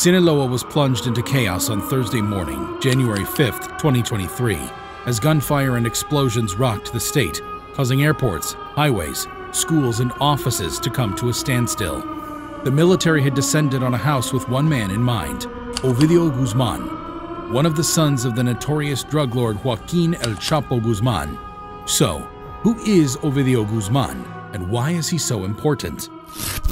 Sinaloa was plunged into chaos on Thursday morning, January 5, 2023, as gunfire and explosions rocked the state, causing airports, highways, schools, and offices to come to a standstill. The military had descended on a house with one man in mind, Ovidio Guzman, one of the sons of the notorious drug lord Joaquin El Chapo Guzman. So, who is Ovidio Guzman, and why is he so important?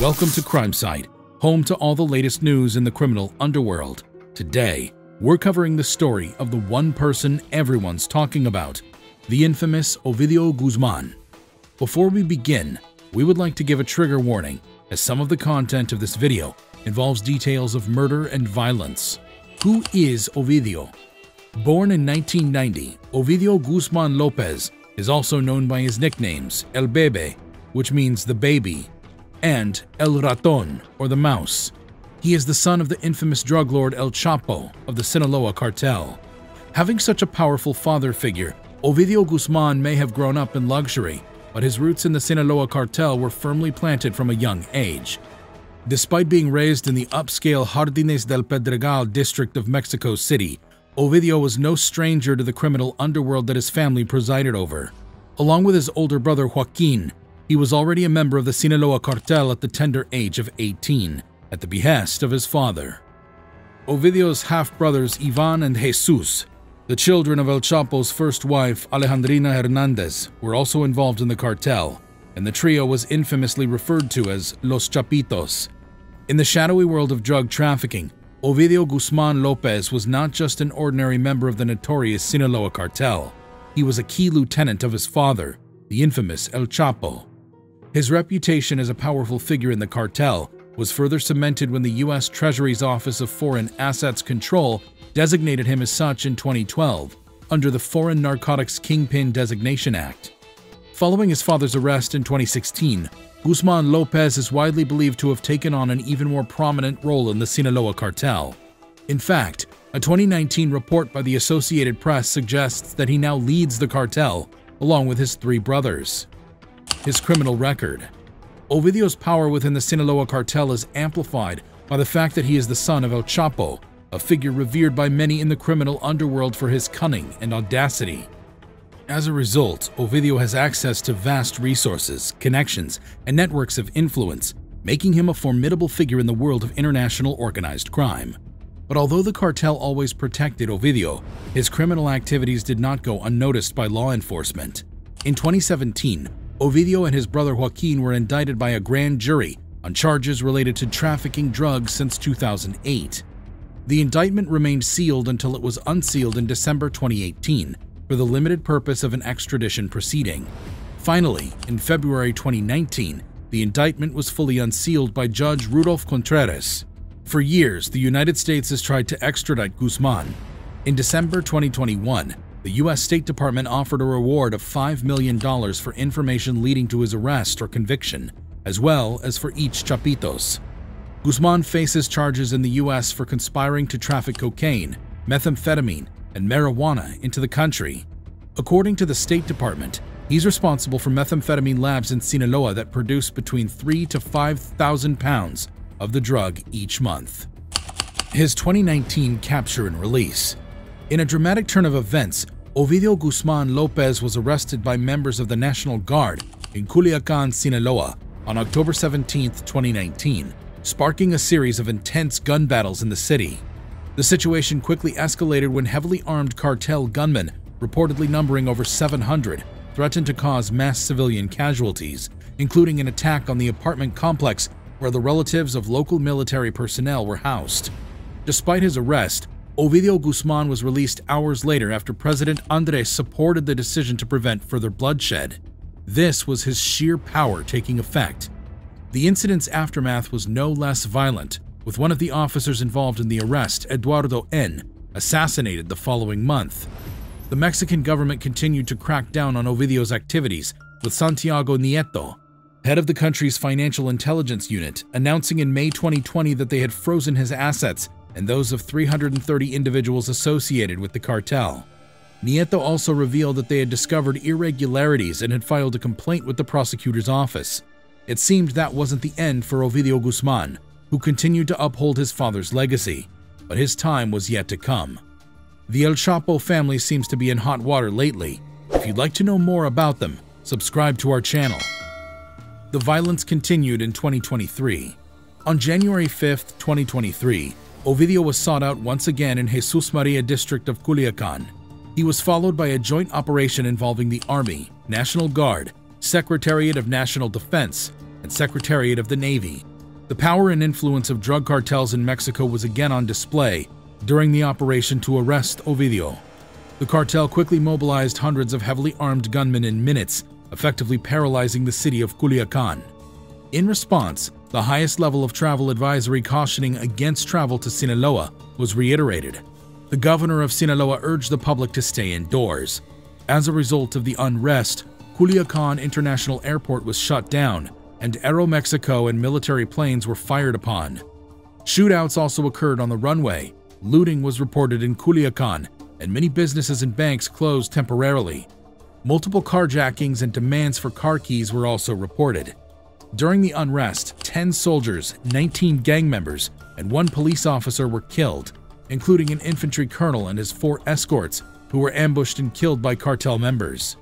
Welcome to Crime Sight, home to all the latest news in the criminal underworld. Today, we're covering the story of the one person everyone's talking about, the infamous Ovidio Guzman. Before we begin, we would like to give a trigger warning, as some of the content of this video involves details of murder and violence. Who is Ovidio? Born in 1990, Ovidio Guzman Lopez is also known by his nicknames El Bebe, which means the baby, and El Raton, or the mouse. He is the son of the infamous drug lord El Chapo of the Sinaloa cartel. Having such a powerful father figure, Ovidio Guzman may have grown up in luxury, but his roots in the Sinaloa cartel were firmly planted from a young age. Despite being raised in the upscale Jardines del Pedregal district of Mexico City, Ovidio was no stranger to the criminal underworld that his family presided over. Along with his older brother Joaquin, he was already a member of the Sinaloa cartel at the tender age of 18, at the behest of his father. Ovidio's half-brothers Ivan and Jesus, the children of El Chapo's first wife Alejandrina Hernandez, were also involved in the cartel, and the trio was infamously referred to as Los Chapitos. In the shadowy world of drug trafficking, Ovidio Guzman Lopez was not just an ordinary member of the notorious Sinaloa cartel. He was a key lieutenant of his father, the infamous El Chapo. His reputation as a powerful figure in the cartel was further cemented when the U.S. Treasury's Office of Foreign Assets Control designated him as such in 2012 under the Foreign Narcotics Kingpin Designation Act. Following his father's arrest in 2016, Guzman Lopez is widely believed to have taken on an even more prominent role in the Sinaloa cartel. In fact, a 2019 report by the Associated Press suggests that he now leads the cartel, along with his three brothers his criminal record. Ovidio's power within the Sinaloa cartel is amplified by the fact that he is the son of El Chapo, a figure revered by many in the criminal underworld for his cunning and audacity. As a result, Ovidio has access to vast resources, connections, and networks of influence, making him a formidable figure in the world of international organized crime. But although the cartel always protected Ovidio, his criminal activities did not go unnoticed by law enforcement. In 2017, Ovidio and his brother Joaquin were indicted by a grand jury on charges related to trafficking drugs since 2008. The indictment remained sealed until it was unsealed in December 2018 for the limited purpose of an extradition proceeding. Finally, in February 2019, the indictment was fully unsealed by Judge Rudolph Contreras. For years, the United States has tried to extradite Guzman. In December 2021, the U.S. State Department offered a reward of $5 million for information leading to his arrest or conviction, as well as for each Chapitos. Guzman faces charges in the U.S. for conspiring to traffic cocaine, methamphetamine, and marijuana into the country. According to the State Department, he's responsible for methamphetamine labs in Sinaloa that produce between 3 to 5,000 pounds of the drug each month. His 2019 capture and release in a dramatic turn of events, Ovidio Guzman Lopez was arrested by members of the National Guard in Culiacan, Sinaloa on October 17, 2019, sparking a series of intense gun battles in the city. The situation quickly escalated when heavily armed cartel gunmen, reportedly numbering over 700, threatened to cause mass civilian casualties, including an attack on the apartment complex where the relatives of local military personnel were housed. Despite his arrest, Ovidio Guzman was released hours later after President Andres supported the decision to prevent further bloodshed. This was his sheer power taking effect. The incident's aftermath was no less violent, with one of the officers involved in the arrest, Eduardo N., assassinated the following month. The Mexican government continued to crack down on Ovidio's activities, with Santiago Nieto, head of the country's financial intelligence unit, announcing in May 2020 that they had frozen his assets and those of 330 individuals associated with the cartel. Nieto also revealed that they had discovered irregularities and had filed a complaint with the prosecutor's office. It seemed that wasn't the end for Ovidio Guzman. who continued to uphold his father's legacy, but his time was yet to come. The El Chapo family seems to be in hot water lately. If you'd like to know more about them, subscribe to our channel. The violence continued in 2023. On January 5, 2023, Ovidio was sought out once again in Jesus Maria district of Culiacan. He was followed by a joint operation involving the Army, National Guard, Secretariat of National Defense, and Secretariat of the Navy. The power and influence of drug cartels in Mexico was again on display during the operation to arrest Ovidio. The cartel quickly mobilized hundreds of heavily armed gunmen in minutes, effectively paralyzing the city of Culiacan. In response, the highest level of travel advisory cautioning against travel to Sinaloa was reiterated. The governor of Sinaloa urged the public to stay indoors. As a result of the unrest, Culiacan International Airport was shut down and Aeromexico and military planes were fired upon. Shootouts also occurred on the runway, looting was reported in Culiacan, and many businesses and banks closed temporarily. Multiple carjackings and demands for car keys were also reported. During the unrest, 10 soldiers, 19 gang members, and one police officer were killed, including an infantry colonel and his four escorts who were ambushed and killed by cartel members.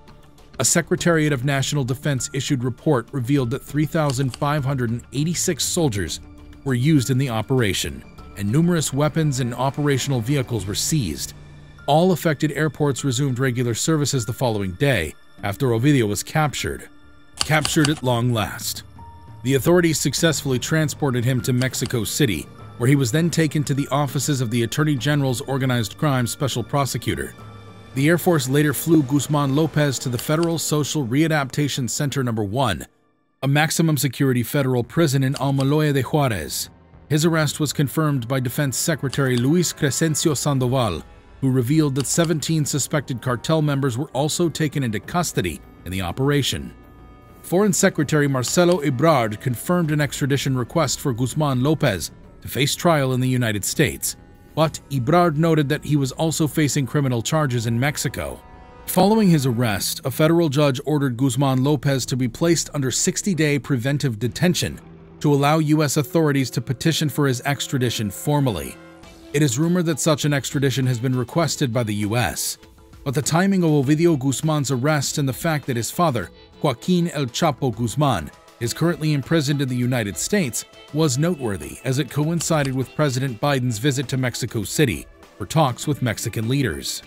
A Secretariat of National Defense issued report revealed that 3,586 soldiers were used in the operation, and numerous weapons and operational vehicles were seized. All affected airports resumed regular services the following day after Ovidio was captured. Captured at long last. The authorities successfully transported him to Mexico City, where he was then taken to the offices of the Attorney General's Organized Crime Special Prosecutor. The Air Force later flew Guzman Lopez to the Federal Social Readaptation Center No. 1, a maximum security federal prison in Almoloya de Juarez. His arrest was confirmed by Defense Secretary Luis Crescencio Sandoval, who revealed that 17 suspected cartel members were also taken into custody in the operation. Foreign Secretary Marcelo Ebrard confirmed an extradition request for Guzman Lopez to face trial in the United States, but Ebrard noted that he was also facing criminal charges in Mexico. Following his arrest, a federal judge ordered Guzman Lopez to be placed under 60-day preventive detention to allow U.S. authorities to petition for his extradition formally. It is rumored that such an extradition has been requested by the U.S., but the timing of Ovidio Guzman's arrest and the fact that his father, Joaquin El Chapo Guzman, is currently imprisoned in the United States was noteworthy as it coincided with President Biden's visit to Mexico City for talks with Mexican leaders.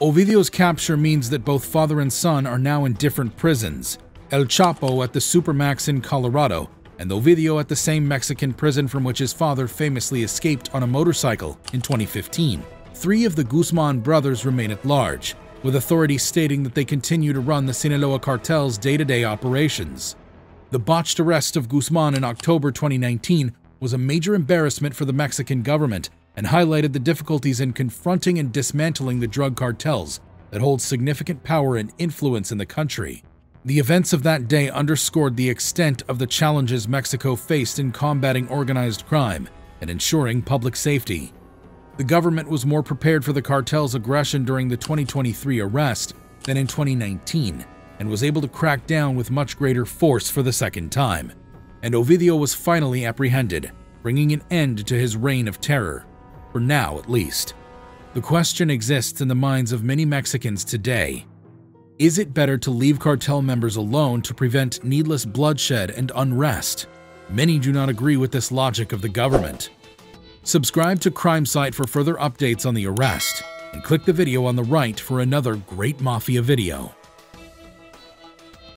Ovidio's capture means that both father and son are now in different prisons, El Chapo at the Supermax in Colorado and Ovidio at the same Mexican prison from which his father famously escaped on a motorcycle in 2015. Three of the Guzman brothers remain at large, with authorities stating that they continue to run the Sinaloa cartel's day-to-day operations. The botched arrest of Guzman in October 2019 was a major embarrassment for the Mexican government and highlighted the difficulties in confronting and dismantling the drug cartels that hold significant power and influence in the country. The events of that day underscored the extent of the challenges Mexico faced in combating organized crime and ensuring public safety. The government was more prepared for the cartel's aggression during the 2023 arrest than in 2019, and was able to crack down with much greater force for the second time. And Ovidio was finally apprehended, bringing an end to his reign of terror, for now at least. The question exists in the minds of many Mexicans today. Is it better to leave cartel members alone to prevent needless bloodshed and unrest? Many do not agree with this logic of the government. Subscribe to Crime Sight for further updates on the arrest, and click the video on the right for another great Mafia video.